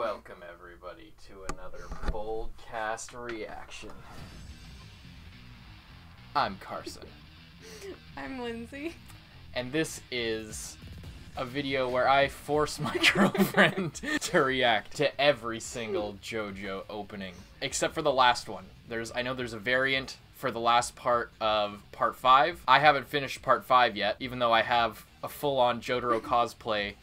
Welcome, everybody, to another Bold Cast reaction. I'm Carson, I'm Lindsay. and this is a video where I force my girlfriend to react to every single JoJo opening, except for the last one. There's, I know there's a variant for the last part of part five. I haven't finished part five yet, even though I have a full-on Jotaro cosplay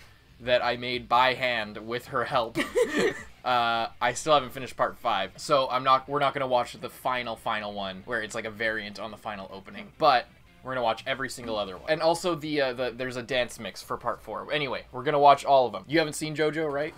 that I made by hand with her help. uh, I still haven't finished part five, so I'm not. We're not gonna watch the final, final one where it's like a variant on the final opening, but. We're gonna watch every single other one, and also the uh, the there's a dance mix for part four. Anyway, we're gonna watch all of them. You haven't seen JoJo, right?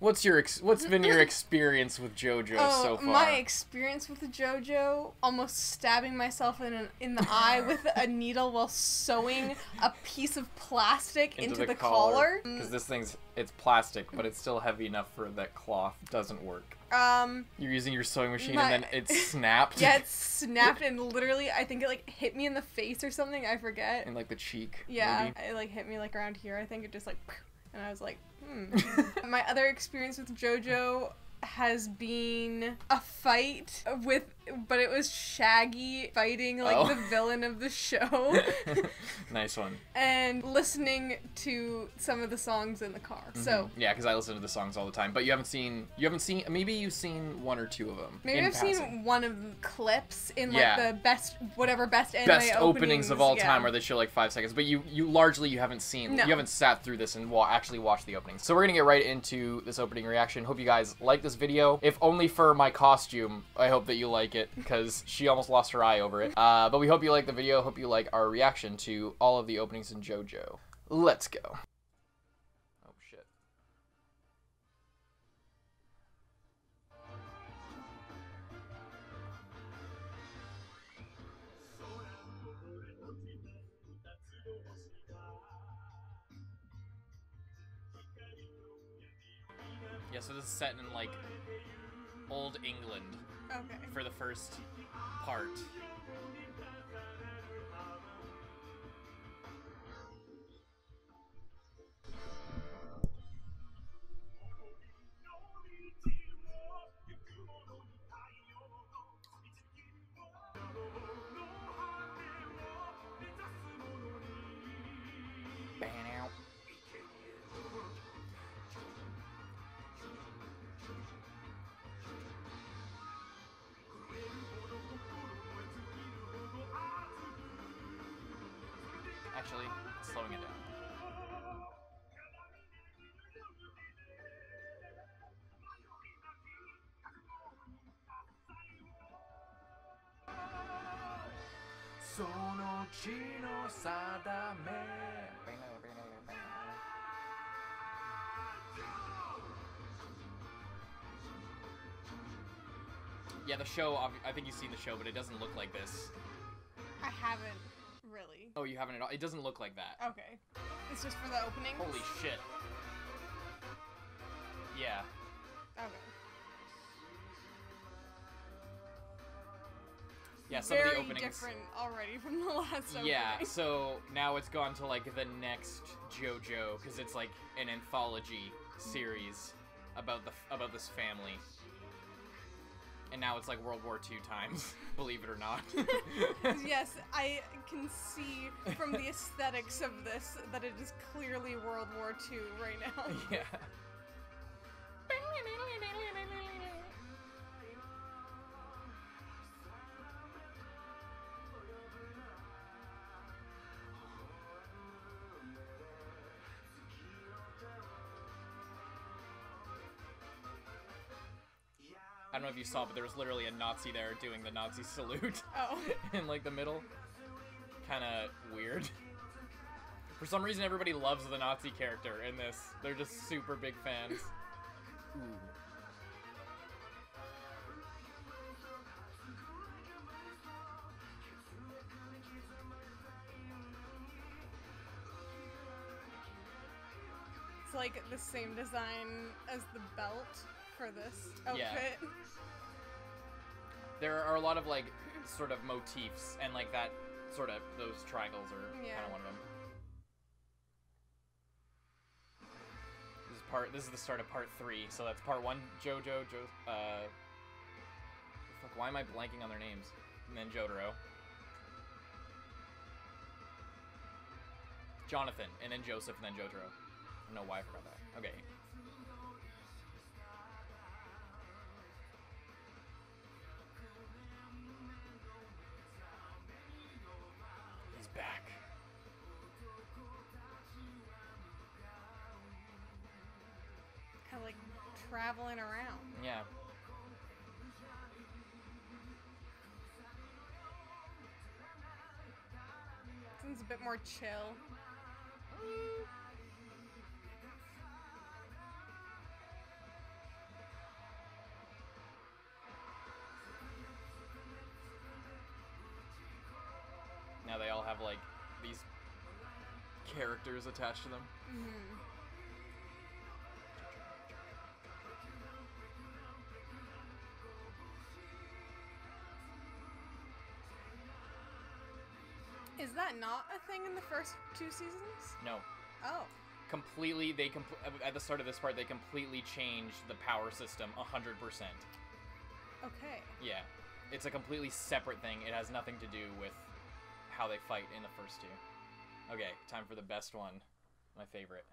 What's your ex- what's been your experience with JoJo Oh, so far? my experience with the JoJo, almost stabbing myself in an, in the eye with a needle while sewing a piece of plastic into, the, collar. because this thing's it's plastic, but it's still heavy enough for that cloth doesn't work. Um, You're using your sewing machine My- and then it snapped. yeah, it snapped and literally, I think it like hit me in the face or something. I forget. in like the cheek. Yeah, maybe. it like hit me like around here. I think it just like, and I was like, hmm. My other experience with JoJo has been a fight with, but it was Shaggy fighting like Oh. the villain of the show, nice one. and listening to some of the songs in the car. So mm-hmm. Yeah, because I listen to the songs all the time. But you haven't seen you haven't seen maybe you've seen one or two of them. maybe I've passing. seen one of the clips in like Yeah. the best whatever best anime best openings, of all yeah. time where they show like five seconds. But you you largely you haven't seen No. you haven't sat through this and wa- actually watched the opening. So we're gonna get right into this opening reaction. Hope you guys like this video. If only for my costume, I hope that you like it because she almost lost her eye over it. Uh, but we hope you like the video. Hope you like our reaction to all of the openings in JoJo. Let's go. Oh shit. Yeah, so this is set in like old England Okay. for the first part. Yeah, the show, I think you've seen the show, but it doesn't look like this. I haven't really. Oh, you haven't at all? It doesn't look like that. Okay. It's just for the opening. Holy shit. Yeah. Yeah, some Very of the openings. different already from the last opening. Yeah, so now it's gone to like the next JoJo because it's like an anthology series about the about this family. And now it's like World War II times, believe it or not. yes, I can see from the aesthetics of this that it is clearly World War II right now. yeah. Know if you saw, but there was literally a Nazi there doing the Nazi salute Oh. in like the middle. Kind of weird. For some reason, everybody loves the Nazi character in this. They're just super big fans. Ooh. It's like the same design as the belt for this outfit. Yeah. There are a lot of like sort of motifs, and like that sort of those triangles are Yeah. kind of one of them. This is part. This is the start of part three. So that's part one. JoJo, Jo. Uh, fuck. Why am I blanking on their names? And then Jotaro. Jonathan, and then Joseph, and then Jotaro. I don't know why I forgot that. Okay. Traveling around. Yeah. Seems a bit more chill. Now they all have like these characters attached to them. Is a thing in the first two seasons? No. Oh. Completely, they compl- at the start of this part, they completely changed the power system 100%. Okay. Yeah. It's a completely separate thing. It has nothing to do with how they fight in the first two. Okay, time for the best one. My favorite.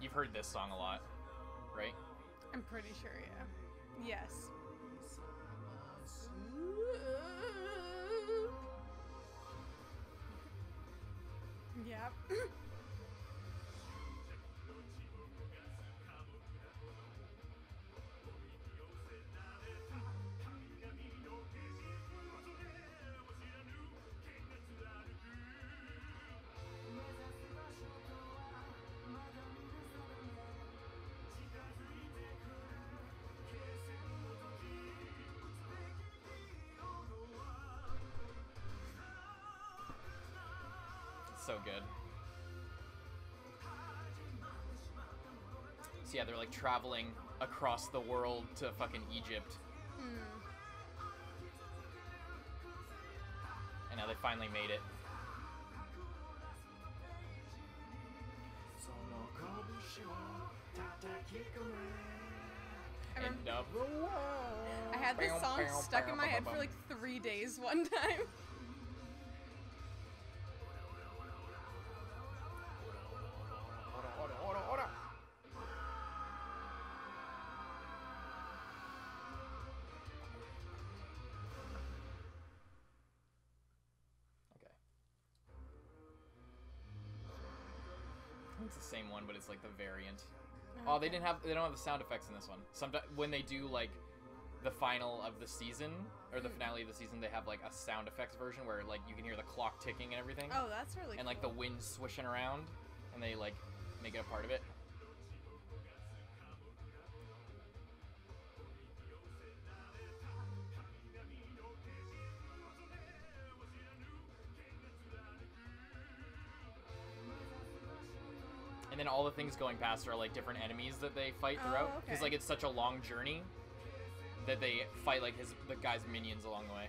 You've heard this song a lot, right? I'm pretty sure, yeah. Yes. Yep. So good. So yeah, they're like traveling across the world to fucking Egypt. And now they finally made it. I, rem- And number one. I had this song stuck in my head for like three days one time. Like the variant. Oh, oh they didn't have they don't have the sound effects in this one. Sometimes when they do like the final of the season or the hmm. finale of the season, they have like a sound effects version where like you can hear the clock ticking and everything, Oh, that's really and like the wind swishing around, and they like make it a part of it. All the things going past are like different enemies that they fight Oh, throughout because okay. like it's such a long journey that they fight like his the guy's minions along the way.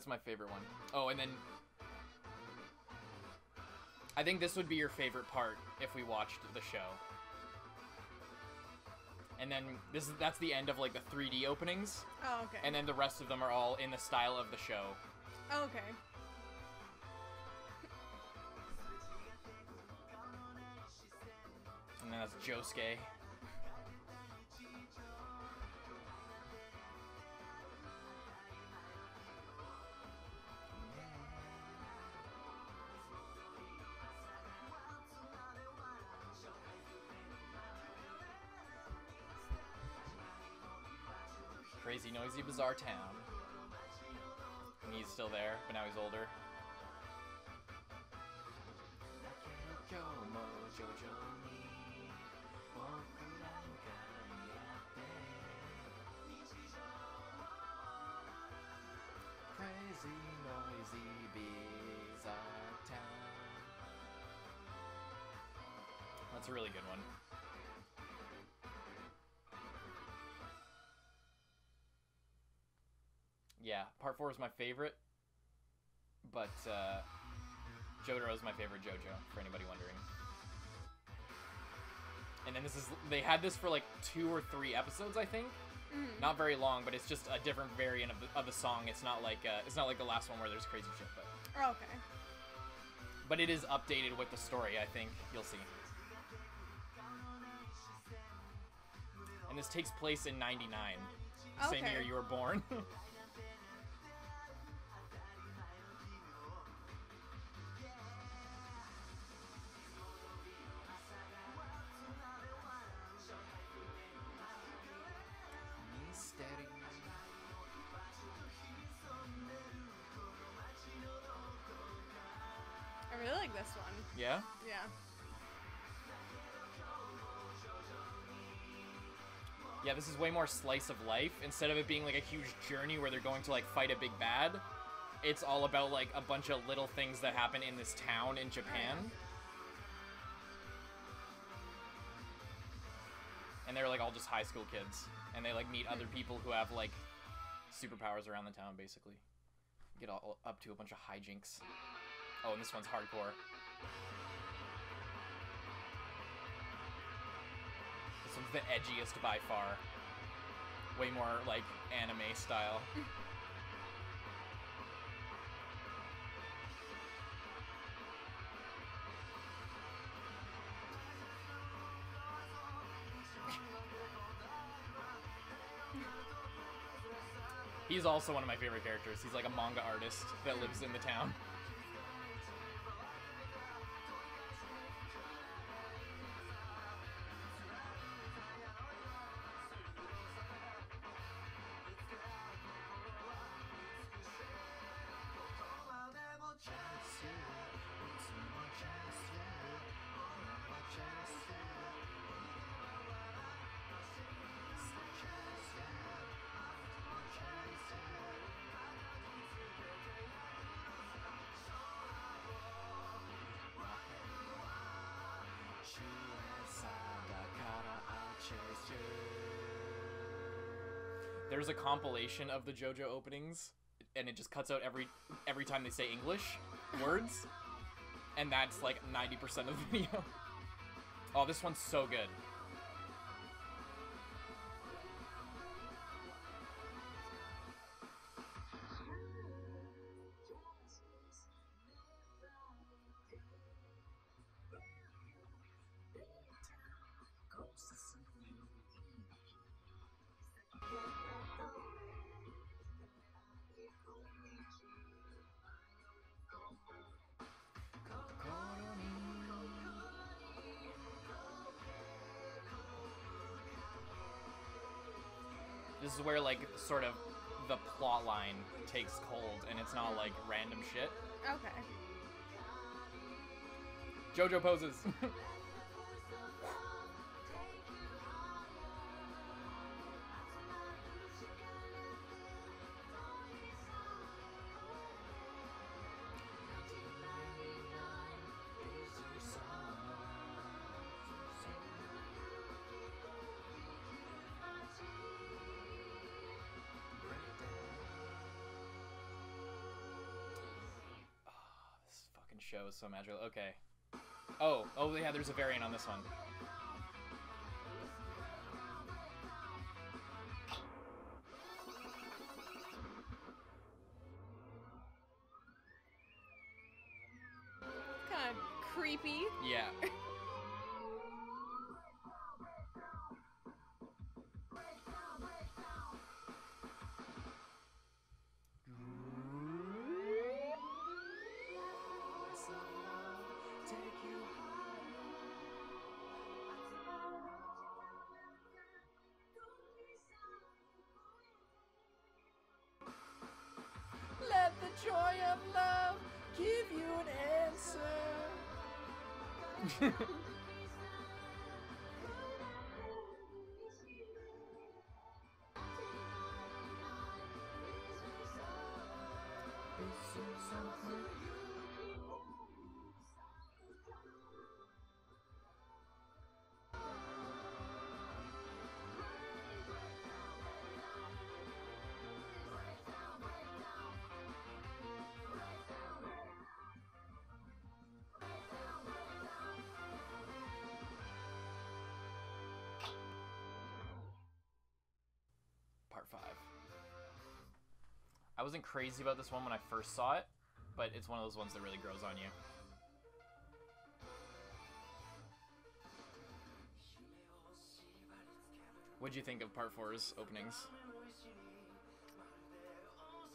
That's my favorite one. Oh, and then I think this would be your favorite part if we watched the show. And then this is that's the end of like the 3D openings, oh, okay. and then the rest of them are all in the style of the show. oh, okay. And then that's Josuke. Bizarre town. And he's still there, but now he's older. Crazy, noisy, bizarre town. That's a really good one. Yeah, part four is my favorite, but uh, Jotaro is my favorite JoJo. For anybody wondering. And then this is they had this for like two or three episodes, I think. Not very long, but it's just a different variant of the, of the song. It's not like uh, it's not like the last one where there's crazy shit, but Oh, okay. but it is updated with the story. I think you'll see. And this takes place in '99, same year you were born. Yeah. Yeah. Yeah, this is way more slice of life. Instead of it being like a huge journey where they're going to like fight a big bad, it's all about like a bunch of little things that happen in this town in Japan. And they're like all just high school kids. And they like meet other hmm. people who have like superpowers around the town basically. Get all up to a bunch of hijinks. Oh, and this one's hardcore. The edgiest by far. Way more like anime style. He's also one of my favorite characters. He's like a manga artist that lives in the town. There's a compilation of the JoJo openings, and it just cuts out every every time they say English words, and that's like 90% of the video. Oh, this one's so good. Sort of the plot line takes hold, and it's not like random shit. Okay. JoJo poses. this show is so magical. Okay. Oh, oh yeah, there's a variant on this one. Part I wasn't crazy about this one when I first saw it, but it's one of those ones that really grows on you. What'd you think of Part 4's openings?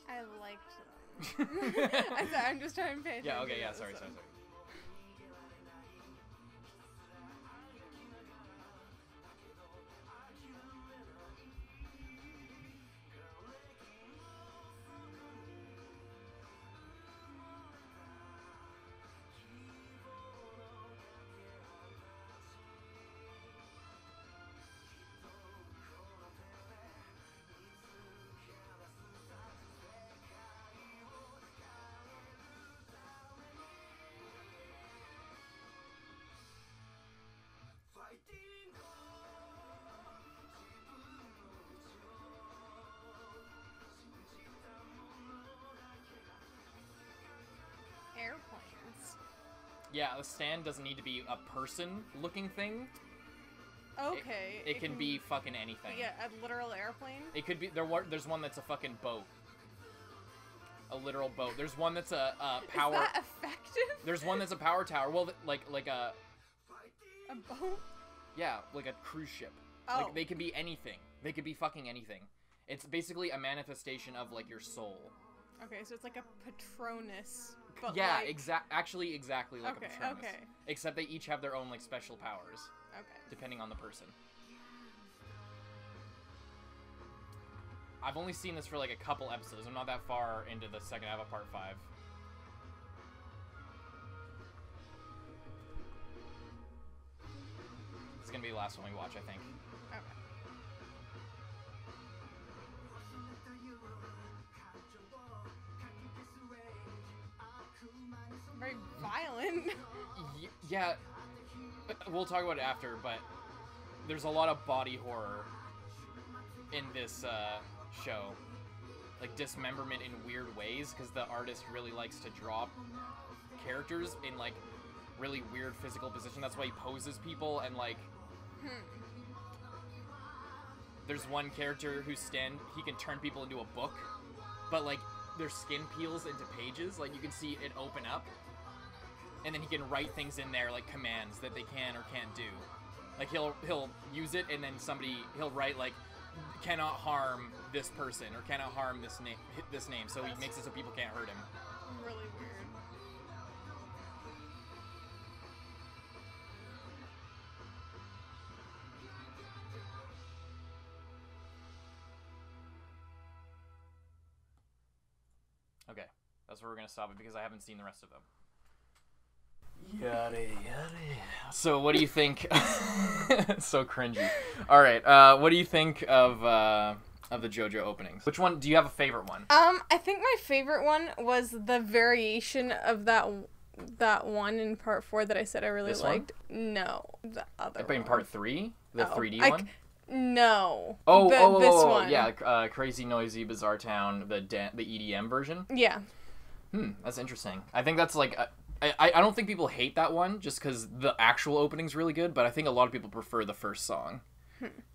I liked them. I'm, just trying to pay attention. Yeah, okay, yeah, sorry, sorry, sorry. Yeah, the stand doesn't need to be a person looking thing. Okay. It, can be fucking anything. Yeah, a literal airplane. It could be there. There's one that's a fucking boat. A literal boat. There's one that's a, a power. Is that effective? There's one that's a power tower. Well, like like a a boat. yeah, like a cruise ship. Oh. Like they can be anything. They could be fucking anything. It's basically a manifestation of like your soul. Okay, so it's like a Patronus. But yeah, like, exact. Actually, exactly like Okay, a Patronus. okay. Except they each have their own like special powers Okay. depending on the person. I've only seen this for like a couple episodes. I'm not that far into the second half of part five. It's gonna be the last one we watch, I think. Very violent. Yeah, we'll talk about it after, but there's a lot of body horror in this uh, show. Like dismemberment in weird ways, because the artist really likes to draw characters in like really weird physical position. That's why he poses people and like. There's one character who stand he can turn people into a book, but like their skin peels into pages. Like you can see it open up, and then he can write things in there like commands that they can or can't do. Like he'll he'll use it, and then somebody he'll write like cannot harm this person or cannot harm this name this name. So he makes it so people can't hurt him. really weird. Okay, that's where we're gonna stop it because I haven't seen the rest of them. Yada yada. So what do you think? so cringy. All right. Uh, what do you think of uh, of the JoJo openings? Which one do you have a favorite one? Um, I think my favorite one was the variation of that that one in part four that I said I really This one? liked. No, the other. In one. part three, the Oh, 3D I c- one. No. Oh, the, oh, oh, this oh, oh, one. yeah, uh, crazy, noisy, bizarre town, the da- the EDM version. Yeah. Hmm, that's interesting. I think that's like, uh, I, I don't think people hate that one just because the actual opening's really good, but I think a lot of people prefer the first song.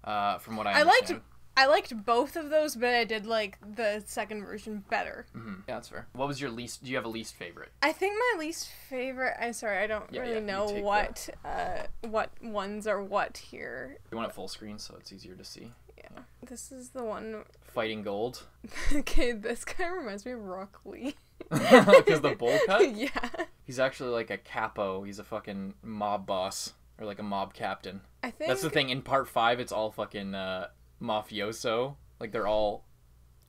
Uh, from what I Hmm. I liked. I liked both of those, but I did like the second version better. Mhm. Yeah, that's fair. What was your least? Do you have a least favorite? I think my least favorite. I'm sorry, I don't Yeah, really yeah, know what uh what ones are what here. You want it full screen so it's easier to see. Yeah, this is the one. Fighting Gold, okay, this guy reminds me of Rock Lee. because the bowl cut. yeah, He's actually like a capo. He's a fucking mob boss or like a mob captain. I think That's the thing. In part five, it's all fucking uh, mafioso. Like they're all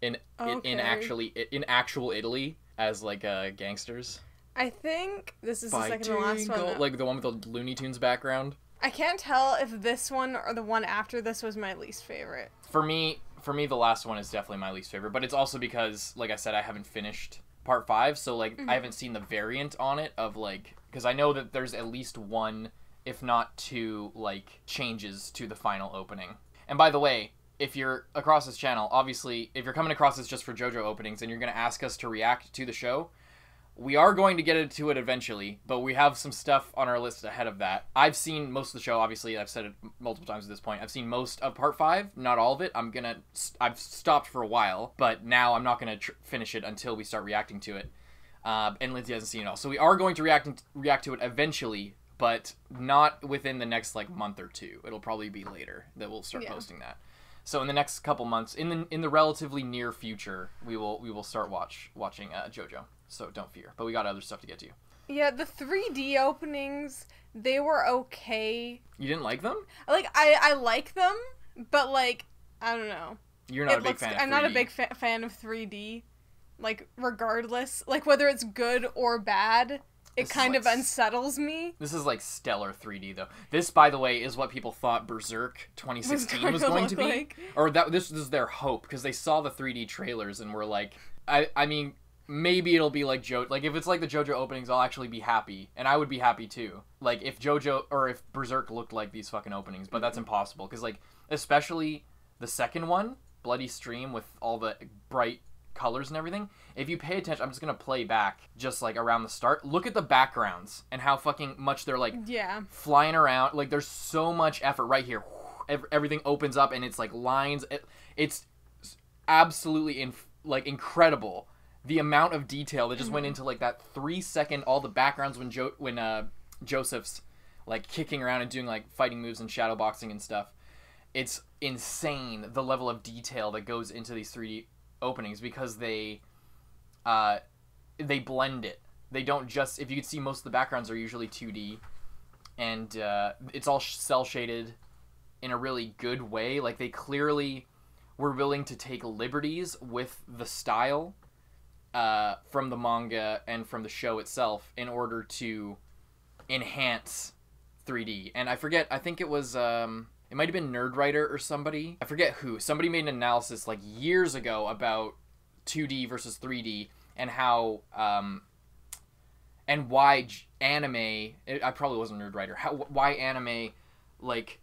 in in, in actually in actual Italy as like uh, gangsters. I think this is the second to last one. Though. like the one with the Looney Tunes background. I can't tell if this one or the one after this was my least favorite. For me, for me, the last one is definitely my least favorite. But it's also because, like I said, I haven't finished part five, so like I mm-hmm. haven't seen the variant on it of like because I know that there's at least one, if not two, like changes to the final opening. And by the way, if you're across this channel, obviously, if you're coming across this just for JoJo openings and you're gonna ask us to react to the show, we are going to get into it eventually, but we have some stuff on our list ahead of that. I've seen most of the show. Obviously, I've said it multiple times at this point. I've seen most of part five, not all of it. I'm gonna. I've stopped for a while, but now I'm not gonna tr- finish it until we start reacting to it. Uh, and Lindsay hasn't seen it all, so we are going to react react to it eventually, but not within the next like month or two. It'll probably be later that we'll start Yeah. posting that. So in the next couple months, in the in the relatively near future, we will we will start watch watching uh, JoJo. So don't fear. But we got other stuff to get to. Yeah, the 3D openings, they were okay. You didn't like them? Like I I like them, but like I don't know. You're not it a big looks fan. Of I'm not a big fa- fan of 3D. Like regardless, like whether it's good or bad, it This kind like of unsettles me. This is like stellar 3D though. This, by the way, is what people thought Berserk 2016 was, gonna going to be, like. or that this is their hope because they saw the 3D trailers and were like, I I mean. Maybe it'll be like Jo. Like if it's like the JoJo openings, I'll actually be happy, and I would be happy too. Like if JoJo or if Berserk looked like these fucking openings, but that's mm-hmm. impossible because like especially the second one, Bloody Stream with all the bright colors and everything. If you pay attention, I'm just gonna play back just like around the start. Look at the backgrounds and how fucking much they're like Yeah. flying around. Like there's so much effort right here. Everything opens up and it's like lines. It, it's absolutely in like incredible the amount of detail that just went into like that three second all the backgrounds when jo- when uh Joseph's like kicking around and doing like fighting moves and shadow boxing and stuff. It's insane the level of detail that goes into these 3D openings because they uh they blend it. They don't just if you can see most of the backgrounds are usually 2D and uh, it's all cel shaded in a really good way. Like they clearly were willing to take liberties with the style uh, from the manga and from the show itself in order to enhance 3D. And I forget, I think it was um, it might have been Nerdwriter or somebody. I forget who. Somebody made an analysis like years ago about 2D versus 3D and how um, and why anime it, I probably wasn't Nerdwriter. How why anime like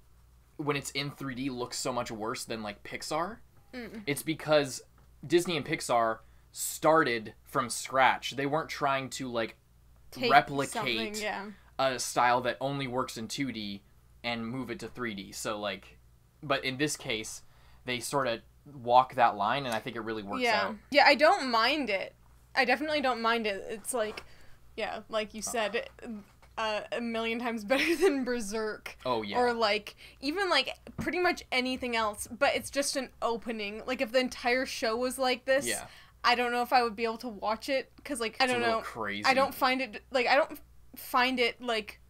when it's in 3D looks so much worse than like Pixar? Mm. It's because Disney and Pixar started from scratch. They weren't trying to like Take replicate yeah. a style that only works in 2D and move it to 3D. So like but in this case they sort of walk that line and I think it really works yeah. out. Yeah, I don't mind it. I definitely don't mind it. It's like, yeah, like you said, uh, a million times better than Berserk. Oh yeah. Or like even like pretty much anything else, but it's just an opening. Like if the entire show was like this, yeah. I don't know if I would be able to watch it because like I don't know, crazy. I don't find it like I don't find it like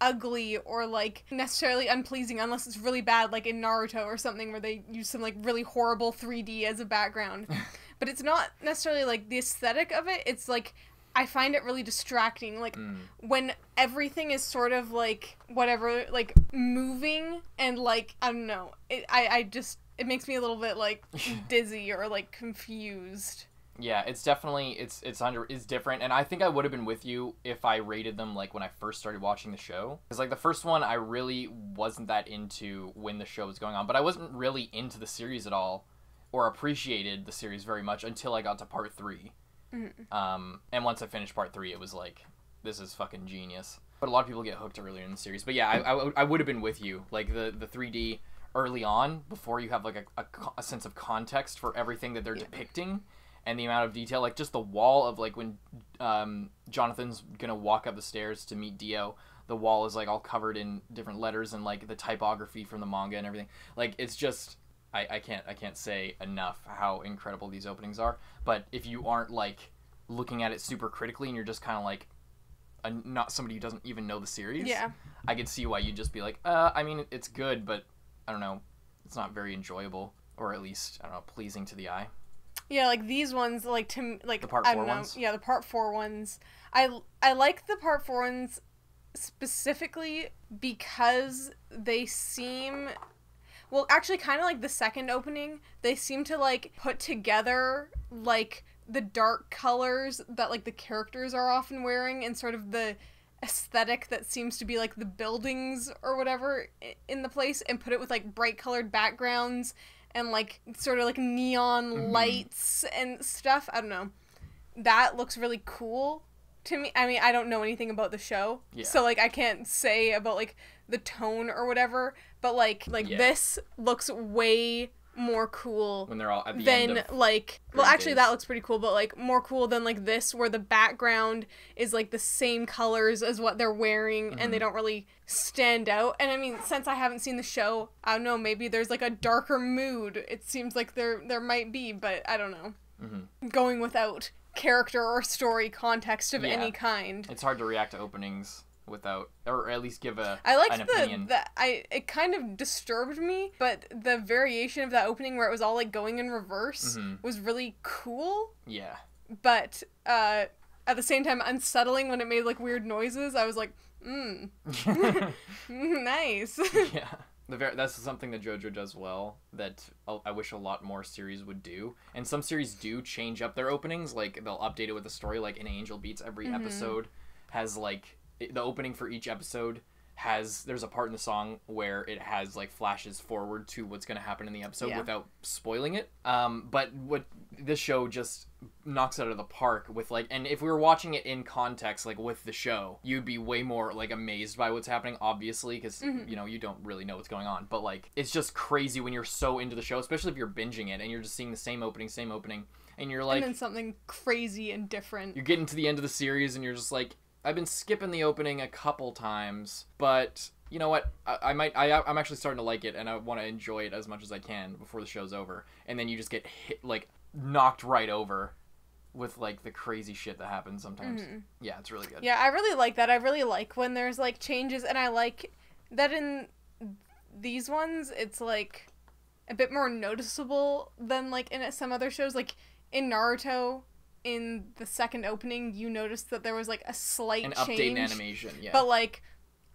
ugly or like necessarily unpleasing unless it's really bad like in Naruto or something where they use some like really horrible 3D as a background. but it's not necessarily like the aesthetic of it. It's like I find it really distracting like Mm. when everything is sort of like whatever like moving and like I don't know. It, I I just it makes me a little bit like dizzy or like confused. Yeah, it's definitely it's it's under it's different, and I think I would have been with you if I rated them like when I first started watching the show. Because like the first one, I really wasn't that into when the show was going on, but I wasn't really into the series at all, or appreciated the series very much until I got to part 3 Mhm. Um, and once I finished part three, it was like this is fucking genius. But a lot of people get hooked earlier in the series. But yeah, I I would have been with you like the the 3D early on before you have like a, a, a sense of context for everything that they're Yeah. depicting and the amount of detail like just the wall of like when um, jonathan's gonna walk up the stairs to meet dio the wall is like all covered in different letters and like the typography from the manga and everything like it's just I, I can't i can't say enough how incredible these openings are but if you aren't like looking at it super critically and you're just kind of like a, not somebody who doesn't even know the series Yeah. I could see why you'd just be like, uh, I mean, it's good, but I don't know, it's not very enjoyable, or at least I don't know, pleasing to the eye. Yeah, like these ones, like to like The part I don't know. ones? Yeah, the part four ones. I I like the part four ones specifically because they seem well actually kind of like the second opening they seem to like put together like the dark colors that like the characters are often wearing and sort of the aesthetic that seems to be like the buildings or whatever in the place and put it with like bright colored backgrounds and like sort of like neon Mhm. lights and stuff i don't know that looks really cool to me i mean i don't know anything about the show Yeah. so like i can't say about like the tone or whatever but like like Yeah. this looks way more cool when they're all at the than end of like well actually Days. that looks pretty cool but like more cool than like this where the background is like the same colors as what they're wearing and Mm-hmm. they don't really stand out and i mean since i haven't seen the show i don't know maybe there's like a darker mood it seems like there there might be but i don't know Mhm. going without character or story context of Yeah. any kind It's hard to react to openings without, or at least give a I liked an the, the I it kind of disturbed me, but the variation of that opening where it was all like going in reverse Mhm. was really cool. yeah, but uh, at the same time unsettling when it made like weird noises. I was like, mm, nice. yeah. The ver- that's something that JoJo does well that I wish a lot more series would do. And some series do change up their openings, like they'll update it with a story. Like in Angel Beats, every Mm-hmm. episode has like the opening for each episode has there's a part in the song where it has like flashes forward to what's going to happen in the episode Yeah. without spoiling it. Um, but what this show just knocks out of the park with like and if we were watching it in context like with the show you'd be way more like amazed by what's happening obviously because Mm-hmm. you know you don't really know what's going on but like it's just crazy when you're so into the show especially if you're binging it and you're just seeing the same opening same opening and you're like and then something crazy and different. you're getting to the end of the series and you're just like i've been skipping the opening a couple times but you know what i, I might I, i'm actually starting to like it and i want to enjoy it as much as i can before the show's over and then you just get hit like knocked right over with like the crazy shit that happens sometimes yeah it's really good Mm-hmm. Yeah, I really like that. I really like when there's like changes, and I like that in these ones, it's like a bit more noticeable than like in some other shows. Like in Naruto, in the second opening, you noticed that there was like a slight an change. update in animation yeah But like,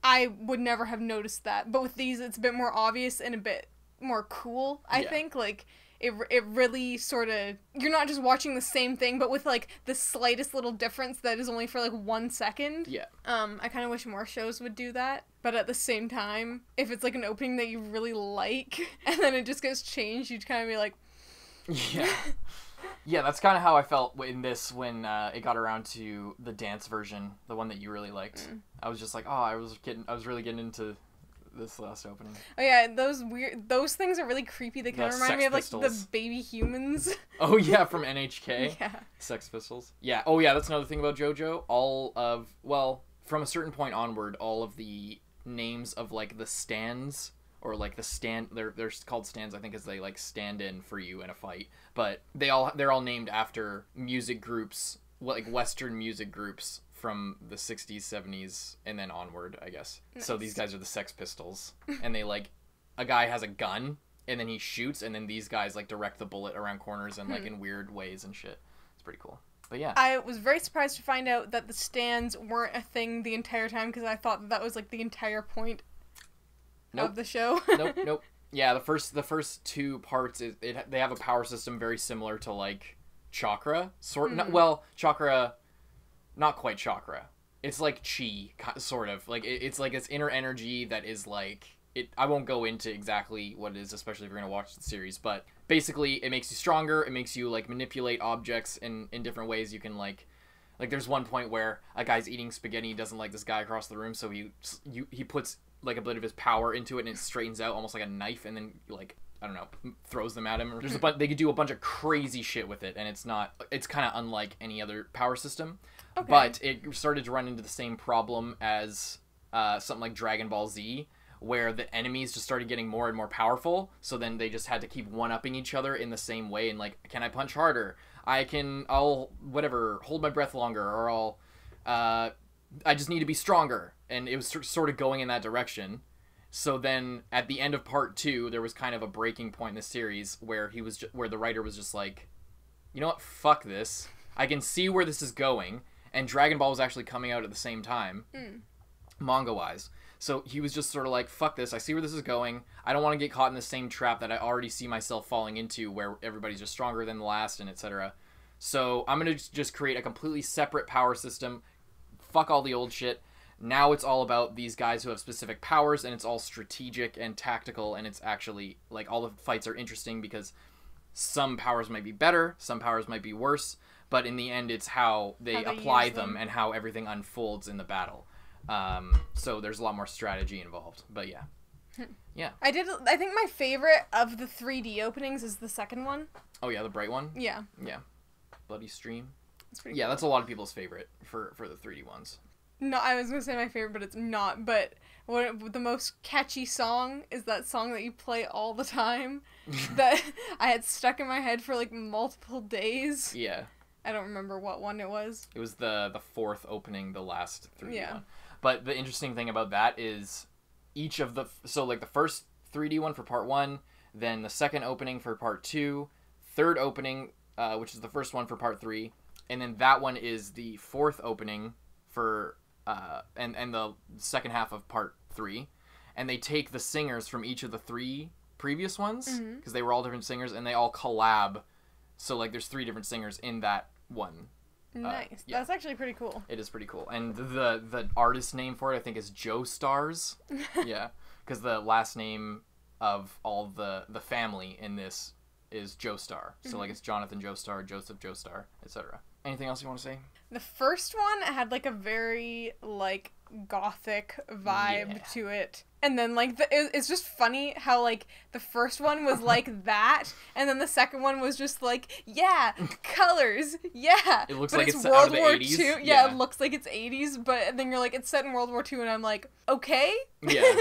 I would never have noticed that. But with these, it's a bit more obvious and a bit more cool. I Yeah. think like it it really sort of you're not just watching the same thing, but with like the slightest little difference that is only for like one second. yeah Um, I kind of wish more shows would do that. But at the same time, if it's like an opening that you really like and then it just gets changed, you'd kind of be like, yeah yeah that's kind of how i felt in this when uh, it got around to the dance version the one that you really liked Mm. i was just like oh i was getting i was really getting into this last opening oh yeah, those weird those things are really creepy. They kind The of remind me of like Pistols. the baby humans. oh yeah from nhk yeah. Sex Pistols. Yeah. Oh yeah, that's another thing about JoJo. All of well, from a certain point onward, all of the names of like the stands or like the stand they're they're called stands I think as they like stand in for you in a fight. But they all they're all named after music groups, like western music groups from the 60s, 70s and then onward, I guess. So these guys are the Sex Pistols and they like a guy has a gun and then he shoots and then these guys like direct the bullet around corners and like hmm. in weird ways and shit. It's pretty cool. But yeah. I was very surprised to find out that the stands weren't a thing the entire time because I thought that, that was like the entire point Nope. of the show. nope, nope. Yeah, the first the first two parts is it they have a power system very similar to like chakra sort not, mm-hmm. well chakra not quite chakra it's like chi sort of like it, it's like this inner energy that is like it i won't go into exactly what it is especially if you're going to watch the series but basically it makes you stronger it makes you like manipulate objects in in different ways you can like like there's one point where a guy's eating spaghetti he doesn't like this guy across the room so he you, he puts like a bit of his power into it and it straightens out almost like a knife and then like I don't know throws them at him. There's a bunch they could do a bunch of crazy shit with it and it's not it's kind of unlike any other power system. Okay. But it started to run into the same problem as uh, something like Dragon Ball Z where the enemies just started getting more and more powerful so then they just had to keep one upping each other in the same way and like can I punch harder? I can I'll whatever hold my breath longer or I'll uh, I just need to be stronger. And it was sort of going in that direction. So then at the end of part two, there was kind of a breaking point in the series where he was ju- where the writer was just like, you know what? Fuck this. I can see where this is going. And Dragon Ball was actually coming out at the same time, Mm. manga wise. So he was just sort of like, fuck this. I see where this is going. I don't want to get caught in the same trap that I already see myself falling into where everybody's just stronger than the last and etc. So I'm going to just create a completely separate power system. Fuck all the old shit. Now it's all about these guys who have specific powers and it's all strategic and tactical and it's actually like all the fights are interesting because some powers might be better, some powers might be worse, but in the end it's how they, How they apply them. them. and how everything unfolds in the battle. Um, so there's a lot more strategy involved. But yeah. Yeah. I did. I think my favorite of the 3D openings is the second one. Oh yeah, the bright one. Yeah, Yeah. Bloody Stream. pretty. Yeah, that's a lot of people's favorite for for the 3D ones. No, I was gonna say my favorite, but it's not. But what the most catchy song is that song that you play all the time that I had stuck in my head for like multiple days. Yeah. I don't remember what one it was. It was the the fourth opening, the last 3D Yeah. one. But the interesting thing about that is each of the so like the first 3D one for part one, then the second opening for part two, third opening, uh, which is the first one for part three, and then that one is the fourth opening for uh, and and the second half of part three, and they take the singers from each of the three previous ones because they were all different singers and they all collab. So like there's three different singers in that one Nice. Uh, yeah. That's actually pretty cool. it is pretty cool. And the the artist name for it I think is Joe Stars. yeah, because the last name of all the the family in this is Joestar. So like it's Jonathan Joestar, Joseph Joestar, etc. Anything else you want to say? The first one had like a very like gothic vibe Yeah. to it. And then like the, it, it's just funny how like the first one was like that and then the second one was just like yeah, colors. Yeah. It looks but like it's it's out of World the War 80s. II. Yeah, Yeah. it looks like it's 80s, but then you're like it's set in World War II and I'm like, "Okay?" Yeah.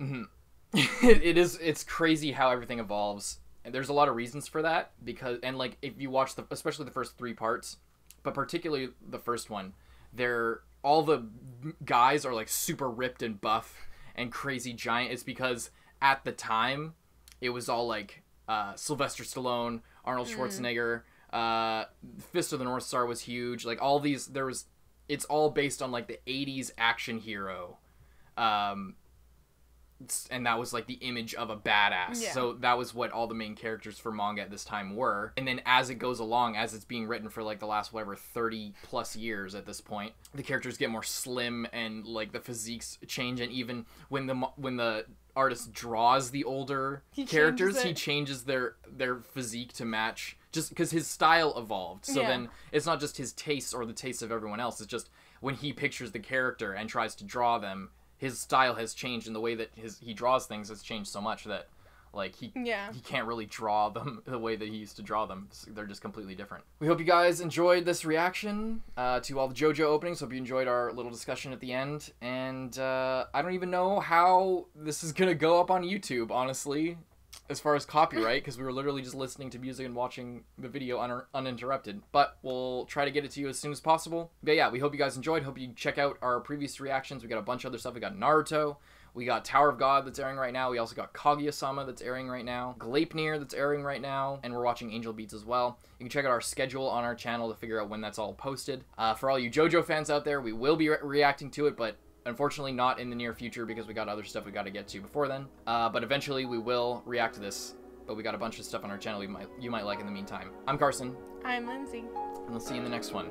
Mhm. it, it is it's crazy how everything evolves and there's a lot of reasons for that because and like if you watch the especially the first three parts but particularly the first one they're all the guys are like super ripped and buff and crazy giant it's because at the time it was all like uh, Sylvester Stallone, Arnold Schwarzenegger, uh, Fist of the North Star was huge. Like all these, there was. It's all based on like the '80s action hero, um, and that was like the image of a badass. Yeah. So that was what all the main characters for manga at this time were. And then as it goes along, as it's being written for like the last whatever 30 plus years at this point, the characters get more slim and like the physiques change. And even when the when the artist draws the older He changes characters, he changes their their physique to match just because his style evolved. So Yeah. then it's not just his tastes or the tastes of everyone else. It's just when he pictures the character and tries to draw them, his style has changed and the way that his he draws things has changed so much that like he Yeah. he can't really draw them the way that he used to draw them. They're just completely different. We hope you guys enjoyed this reaction uh, to all the JoJo openings. Hope you enjoyed our little discussion at the end. And uh, I don't even know how this is gonna go up on YouTube, honestly, as far as copyright, because we were literally just listening to music and watching the video un- uninterrupted. But we'll try to get it to you as soon as possible. But yeah, we hope you guys enjoyed. Hope you check out our previous reactions. We got a bunch of other stuff. We got Naruto. We got Tower of God that's airing right now. We also got Kaguya-sama that's airing right now. Gleipnir that's airing right now. And we're watching Angel Beats as well. You can check out our schedule on our channel to figure out when that's all posted. Uh, for all you JoJo fans out there, we will be re- reacting to it, but unfortunately not in the near future because we got other stuff we got to get to before then. Uh, but eventually we will react to this. But we got a bunch of stuff on our channel you might you might like in the meantime. I'm Carson, I'm Lindsay. and we'll see you in the next one.